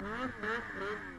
Mm-hmm.